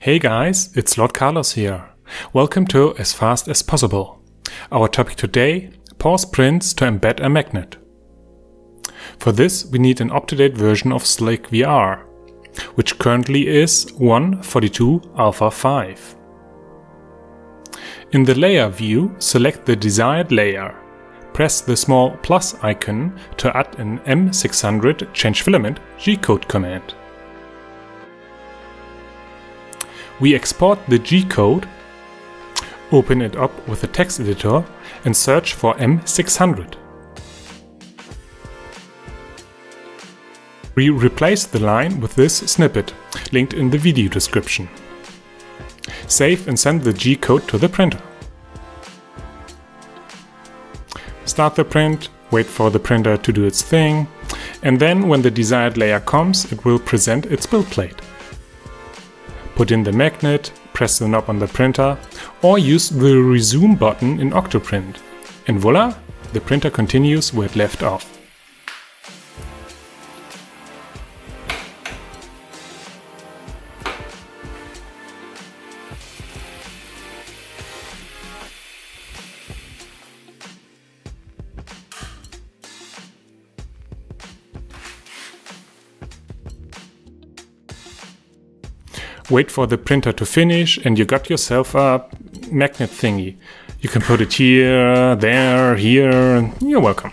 Hey guys, it's Lord Carlos here. Welcome to As Fast as Possible. Our topic today, pause prints to embed a magnet. For this we need an up-to-date version of Slic3r, which currently is 1.42 Alpha 5. In the layer view, select the desired layer. Press the small plus icon to add an M600 change filament G-code command. We export the G-code, open it up with a text editor and search for M600. We replace the line with this snippet, linked in the video description. Save and send the G-code to the printer. Start the print, wait for the printer to do its thing, and then when the desired layer comes, it will present its build plate. Put in the magnet, press the knob on the printer, or use the resume button in Octoprint. And voila, the printer continues where it left off. Wait for the printer to finish and you got yourself a magnet thingy. You can put it here, there, here, and you're welcome.